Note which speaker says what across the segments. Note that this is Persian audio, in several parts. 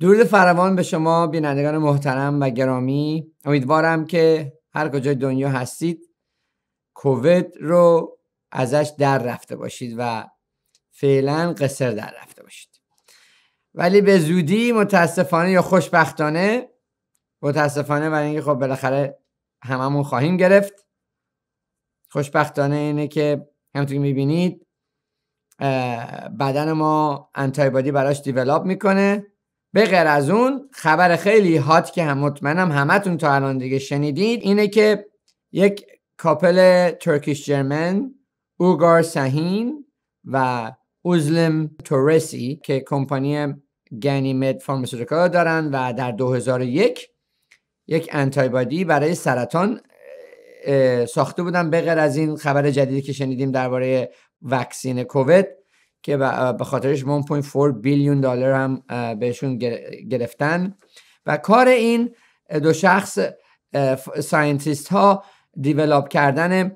Speaker 1: درود فراوان به شما بینندگان محترم و گرامی. امیدوارم که هر کجای دنیا هستید کووید رو ازش در رفته باشید و فعلا قصر در رفته باشید. ولی به زودی متاسفانه یا خوشبختانه متاسفانه برای اینکه خب بالاخره هممون خواهیم گرفت. خوشبختانه اینه که همونطور که می‌بینید بدن ما antibody براش develop می‌کنه. به غیر از اون خبر خیلی hot که هم مطمئنم همتون تا الان دیگه شنیدید اینه که یک couple Turkish German اوگور شاهین و اوزلم تورسی که کمپانی Ganymed Pharmaceutical دارن و در 2001 یک antibody برای سرطان ساخته بودن. به غیر از این خبر جدیدی که شنیدیم درباره vaccine کووید که به خاطرش 1.4 billion دلار هم بهشون گرفتن. و کار این دو شخص scientist ها develop کردن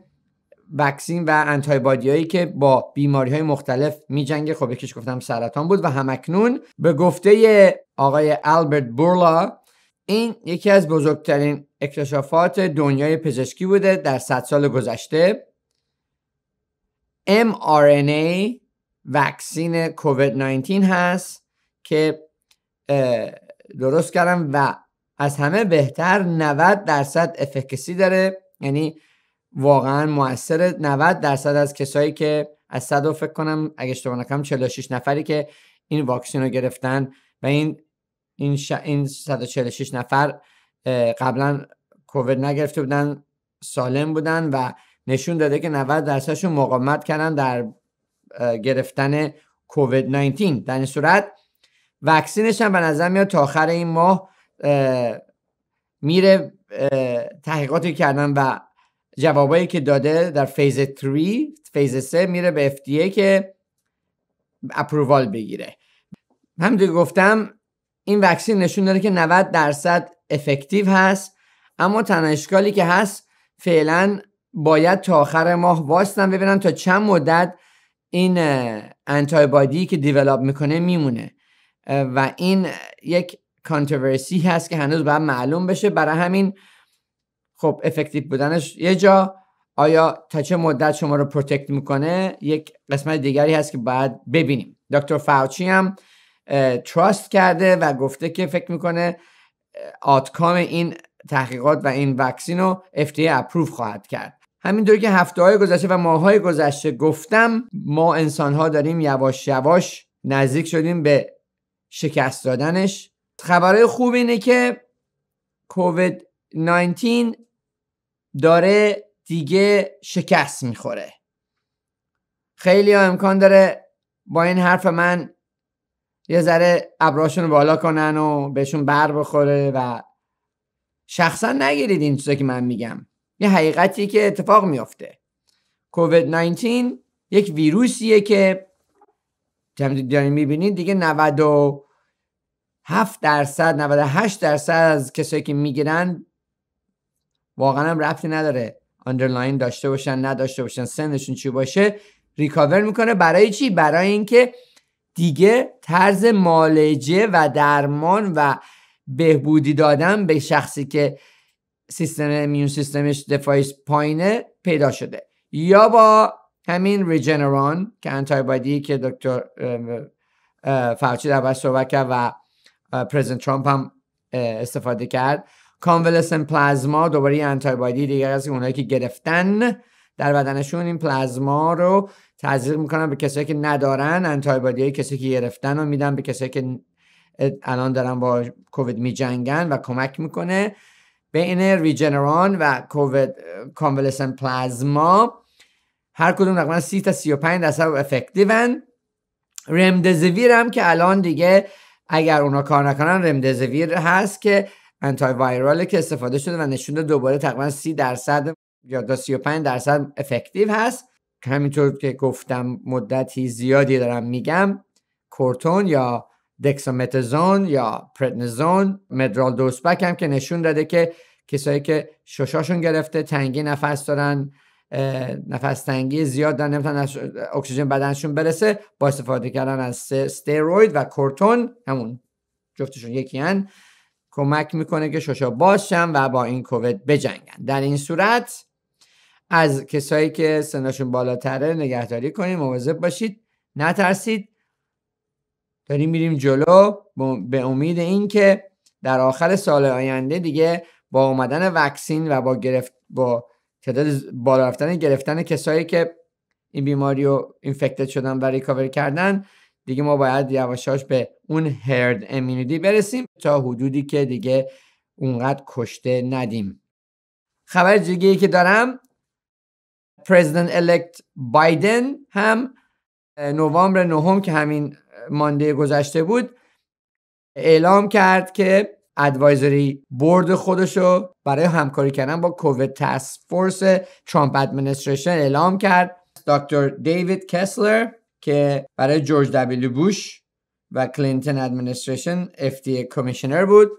Speaker 1: vaccine و antibody هایی که با بیماری های مختلف می جنگه خب یکیش گفتم سرطان بود و همکنون به گفته آقای البرت بورلا این یکی از بزرگترین اکتشافات دنیای پزشکی بوده در 100 سال گذشته. mRNA وکسین کووید 19 هست که درست کردم و از همه بهتر 90 درصد افکسی داره. یعنی واقعا موثر 90 درصد از کسایی که از صد فکر کنم اگه اشتباه نکنم 46 نفری که این واکسین رو گرفتن و این این, ش... این 146 نفر قبلا کووید نگرفته بودن سالم بودن و نشون داده که 90 درصدشون مقاومت کردن در گرفتن کووید 19 در این صورت vaccine ش هم به نظر میاد تا آخر این ماه میره تحقیقاتی کردن و جوابایی که داده در phase 3 phase 3 میره به FDA که approval بگیره. همونطور گفتم این vaccine نشون داده که 90 درصد effective هست اما تنها اشکالی که هست فعلا باید تا آخر ماه واستن ببینن تا چند مدت این antibody که develop می‌کنه میمونه. و این یک controversy هست که هنوز باید معلوم بشه. برای همین خب effective بودنش یه جا. آیا تا چه مدت شما رو protect می‌کنه؟ یک قسمت دیگری هست که باید ببینیم. دکتر فاوچی هم تراست کرده و گفته که فکر می‌کنه آتکام این تحقیقات و این وکسین رو FDA اپروف خواهد کرد. همینطور که هفته های گذشته و ماه های گذشته گفتم ما انسان ها داریم یواش یواش نزدیک شدیم به شکست دادنش. خبرهای خوب اینه که کووید 19 داره دیگه شکست می‌خوره. خیلی ها امکان داره با این حرف من یه ذره ابراشون بالا کنن و بهشون بر بخوره و شخصا نگیرید این چیزا که من میگم. یه حقیقتی که اتفاق میافته. کووید 19 یک ویروسیه که دارین می‌بینید دیگه 97 درصد 98 درصد از کسایی که می‌گیرن واقعا هم رفتی نداره. underlying داشته باشن نداشته باشن سنشون چی باشه؟ recover می‌کنه. برای چی؟ برای اینکه دیگه طرز معالجه و درمان و بهبودی دادن به شخصی که سیستم immune system ش دفاعیش پایینه پیدا شده. یا با همین Regeneron که antibody که دکتر فاوچی در صحبت کرد و President Trump هم استفاده کرد. convalescent plasma دوباره antibody دیگر از اونایی که گرفتن در بدنشون. این پلازما رو تزریق می‌کنن به کسایی که ندارن antibody های کسی که گرفتن رو میدن به کسایی که الان دارن با کووید میجنگن و کمک می‌کنه. بین Regeneron و COVID convalescent plasma هر کدوم تقریبا 30 تا 35 درصد effective ن رمدزویر هم که الان دیگه اگر اونا کار نکنن رمدزویر هست که انتای وایراله که استفاده شده و نشونده دوباره تقریبا 30 درصد یا تا 35 درصد افکتیو هست. همینطور که گفتم مدتی زیادی دارم میگم کورتون یا دکسامتزون یا پرتنزون مدرال دوسبک هم که نشون داده که کسایی که ششاشون گرفته تنگی نفس دارن نفس تنگی زیاد دارن نمی‌تونن اکسیژن بدنشون برسه با استفاده کردن از استروید و کورتون همون جفتشون یکی هن کمک می‌کنه که ششا باشن و با این کووید بجنگن. در این صورت از کسایی که سنشون بالاتره نگهداری کنید مواظب باشید. نترسید. داریم میریم جلو به امید اینکه در آخر سال آینده دیگه با اومدن وکسین و با گرفت با تعداد بالا رفتن گرفتن کسایی که این بیماری رو اینفکتد شدن و ریکاور کردن دیگه ما باید یواشاش به اون هرد امینیتی برسیم تا حدودی که دیگه اونقدر کشته ندیم. خبر دیگه که دارم پرزیدنت الکت بایدن هم نوامبر نهم که همین مانده گذشته بود اعلام کرد که advisory board خودشو برای همکاری کردن با COVID task force Trump administration اعلام کرد. دکتر دیوید کسلر که برای جورج دبلیو بوش و Clinton administration FDA commissioner بود.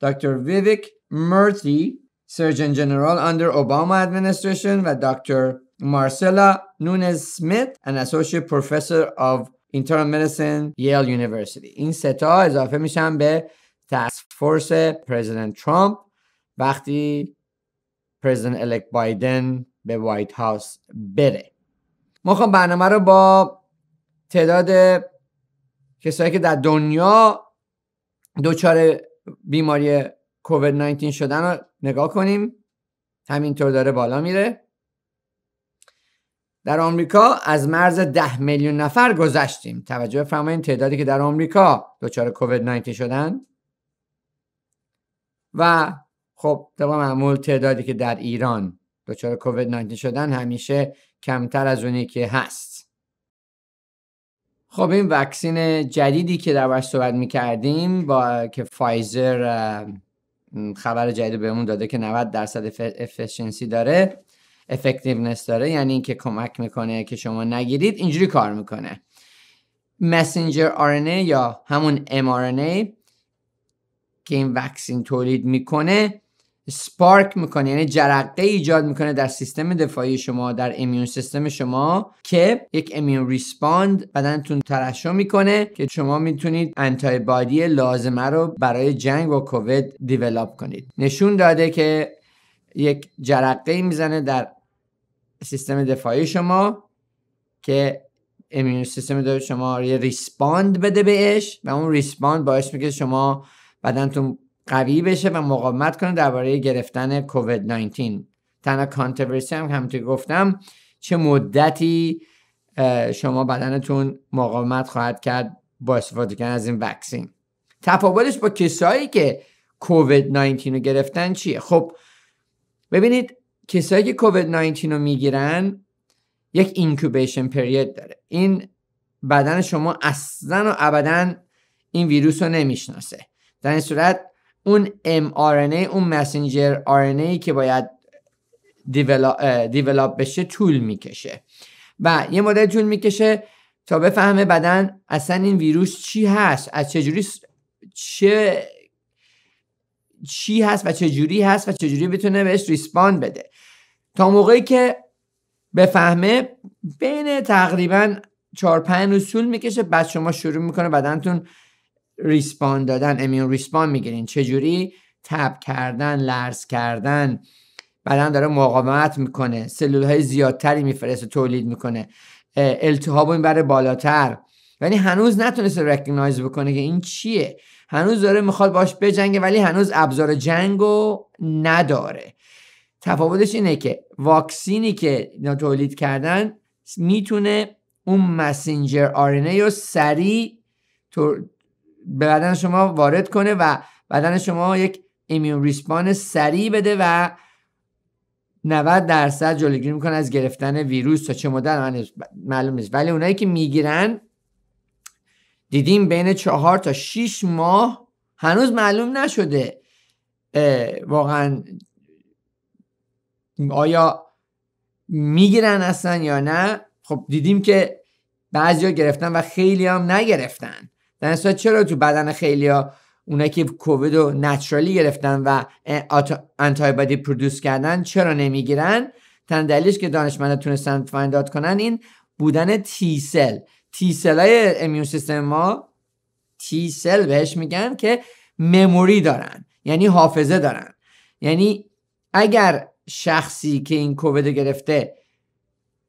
Speaker 1: دکتر ویویک مرتی Surgeon General under Obama administration و دکتر مارسلا نونز اسمیت an associate professor of internal medicine Yale University این ستا اضافه میشن به تاسک فورس پرزیدنت ترامپ وقتی پرزیدنت الک بایدن به وایت هاوس بره. ما خواهم برنامه رو با تعداد کسایی که در دنیا دچار بیماری کووید 19 شدن رو نگاه کنیم. همینطور داره بالا میره. در آمریکا از مرز ده میلیون نفر گذشتیم. توجه فرمایید تعدادی که در آمریکا دچار کووید 19 شدن. و خب طبق معمول تعدادی که در ایران دچار کووید 19 شدن همیشه کمتر از اونی که هست. خب این vaccine جدیدی که در صحبت می کردیم با که Pfizer خبر جدید بهمون داده که 90 درصد efficiency داره effectiveness داره یعنی اینکه کمک می‌کنه که شما نگیرید اینجوری کار می‌کنه. messenger RNA یا همون mRNA که این vaccine تولید می‌کنه spark می‌کنه یعنی جرقه ایجاد می‌کنه در سیستم دفاعی شما در immune system شما که یک immune respond بدنتون ترشح می‌کنه که شما می‌تونید antibody لازمه رو برای جنگ با کووید develop کنید. نشون داده که یک جرقه می‌زنه در سیستم دفاعی شما که immune system دفاعی شما یه respond بده بهش و اون respond باعث میشه شما بدنتون قوی بشه و مقاومت کنه درباره گرفتن کووید 19 تنها کانتروورسی هم همونطور گفتم چه مدتی شما بدنتون مقاومت خواهد کرد با استفاده کردن از این وکسین تفاوتش با کسایی که کووید 19 رو گرفتن چیه؟ خب ببینید کسایی که کووید 19 رو می‌گیرن یک اینکوبیشن پریود داره. این بدن شما اصلا و ابدا این ویروس رو نمی‌شناسه. در این صورت اون mRNA اون مسنجر RNA که باید دیولاپ بشه طول می‌کشه. و یه مدت طول می‌کشه تا بفهمه بدن اصلا این ویروس چی هست از چجوری چه چی هست و چجوری هست و چجوری بتونه بهش ریسپاند بده. تا موقعی که بفهمه بین تقریبا 4 5 روز طول می‌کشه بعد شما شروع می‌کنه بدنتون ریسپان دادن امیون ریسپان می‌گیرین. چجوری؟ تب کردن لرز کردن. بدن داره مقاومت می‌کنه. سلول های زیادتری میفرسته تولید می‌کنه. التهاب این بره بالاتر. یعنی هنوز نتونسته رکگنایز بکنه که این چیه. هنوز داره می‌خواد باش بجنگه ولی هنوز ابزار جنگو نداره. تفاوتش اینه که واکسینی که تولید کردن می‌تونه اون مسنجر آرنه رو سریع به بدن شما وارد کنه و بدن شما یک ایمیون ریسپان سریع بده و 90 درصد جلوگیری می‌کنه از گرفتن ویروس تا چه مدت معلوم نیست. ولی اونایی که می‌گیرن دیدیم بین چهار تا 6 ماه هنوز معلوم نشده واقعا آیا می‌گیرن اصلا یا نه؟ خب دیدیم که بعضیا گرفتن و خیلی هم نگرفتن. در صورت چرا تو بدن خیلیا اونایی که کووید رو نچرالی گرفتن و انتای پرودوس کردن چرا نمی‌گیرن؟ تن دلیلش که دانشمندا تونستن فایند کنن این بودن تی سل T cell های immune system ما T cell بهش میگن که memory دارن یعنی حافظه دارن. یعنی اگر شخصی که این کووید گرفته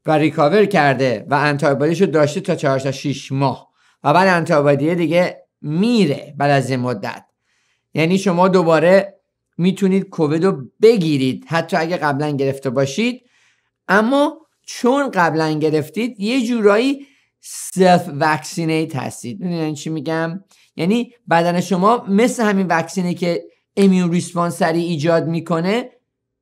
Speaker 1: و recover کرده و antibody شو داشته تا 4 تا 6 ماه. و بعد antibody دیگه میره بعد از این مدت. یعنی شما دوباره می‌تونید کووید رو بگیرید. حتی اگه قبلا گرفته باشید. اما چون قبلا گرفتید یه جورایی self vaccinated هستید. می‌دونین چی میگم؟ یعنی بدن شما مثل همین vaccine ی که immune response سریع ایجاد می‌کنه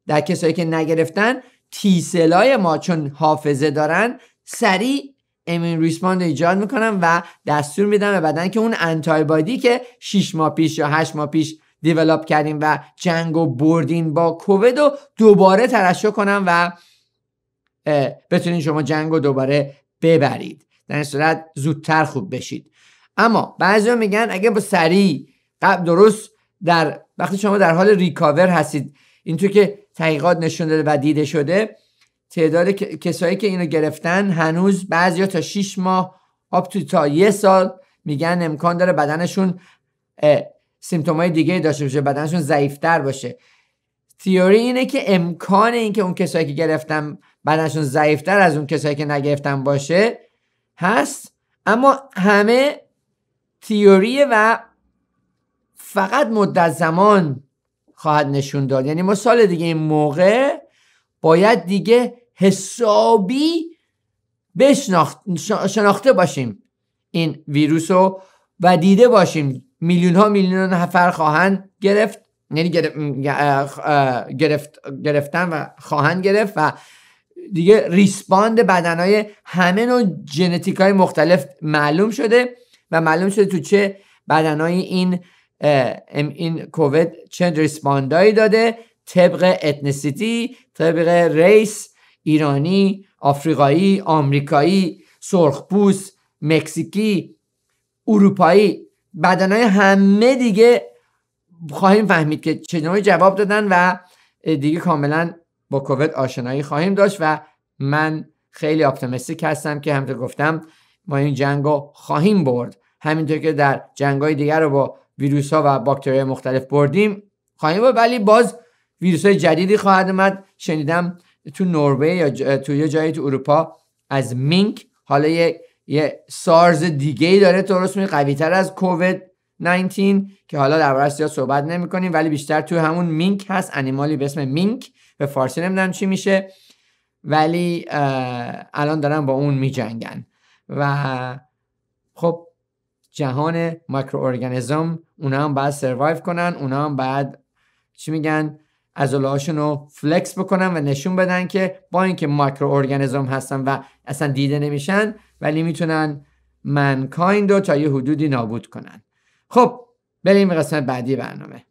Speaker 1: در کسایی که نگرفتن T cell ای ما چون حافظه دارن سریع immune respond ایجاد می‌کنن و دستور میدن به بدن که اون antibody که 6 ماه پیش یا 8 ماه پیش develop کردیم و جنگ و بردین با کووید رو دوباره ترشح کنن و بتونین شما جنگ رو دوباره ببرید. در این صورت زودتر خوب بشید. اما بعضی میگن اگه با سریع درست در وقتی شما در حال ریکاور هستید اینطور که تحقیقات نشون داده و دیده شده تعداد کسایی که اینو گرفتن هنوز بعضیا تا 6 ماه آپ تو تا یه سال میگن امکان داره بدنشون سیمتوم های دیگه داشته باشه بدنشون ضعیفتر باشه. تیوری اینه که امکان اینکه اون کسایی که گرفتن بدنشون ضعیفتر از اون کسایی که نگرفتن باشه هست اما همه تیوریه و فقط مدت زمان خواهد نشون داد. یعنی ما سال دیگه این موقع باید دیگه حسابی بشناخت شناخته باشیم این ویروس رو و دیده باشیم. میلیون ها میلیون نفر خواهند گرفت یعنی گرفت گرفتن و خواهند گرفت و دیگه respond بدنهای همه نوع ژنتیک های مختلف معلوم شده و معلوم شده تو چه بدنهای این این کووید چه respond ایی داده؟ طبق ethnicity طبق race ایرانی آفریقایی آمریکایی سرخپوست مکزیکی اروپایی. بدنهای همه دیگه خواهیم فهمید که چه جواب دادن و دیگه کاملا با کووید آشنایی خواهیم داشت و من خیلی اپتیمیستیک هستم که همونطور گفتم ما این جنگ رو خواهیم برد. همینطور که در جنگ های دیگر رو با ویروس ها و باکتری مختلف بردیم. خواهیم برد ولی باز ویروس های جدیدی خواهد اومد. شنیدم تو نروژ یا تو یه جایی تو اروپا از مینک حالا یه, یه سارز دیگه داره درست می قوی تر از کووید 19 که حالا در زیاد صحبت نمی کنیم ولی بیشتر تو همون مینک هست انیمالی به اسم مینک. به فارسی نمی‌دونم چی میشه ولی الان دارن با اون می جنگن و خب جهان microorganism اونا هم باید survive کنن اونا هم باید چی میگن عضله رو flex بکنن و نشون بدن که با اینکه microorganism هستن و اصلا دیده نمیشن ولی می‌تونن mankind رو تا یه حدودی نابود کنن. خب بریم قسمت بعدی برنامه.